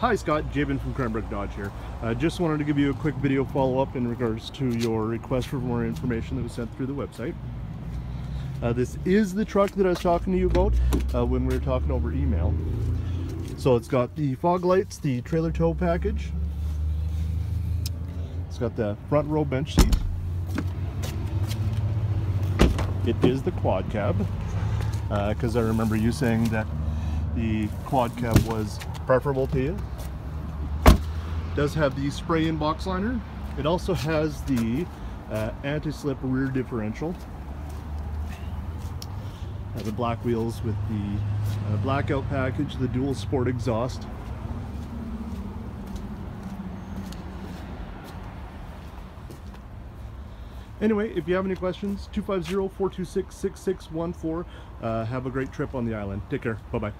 Hi Scott, Jabin from Cranbrook Dodge here. Uh, just wanted to give you a quick video follow-up in regards to your request for more information that was sent through the website. Uh, this is the truck that I was talking to you about uh, when we were talking over email. So it's got the fog lights, the trailer tow package. It's got the front row bench seat. It is the quad cab because I remember you saying that the quad cab was preferable to you. Does have the spray-in box liner. It also has the uh, anti-slip rear differential. Uh, the black wheels with the uh, blackout package, the dual sport exhaust. Anyway, if you have any questions, 250-426-6614. Uh, have a great trip on the island. Take care. Bye-bye.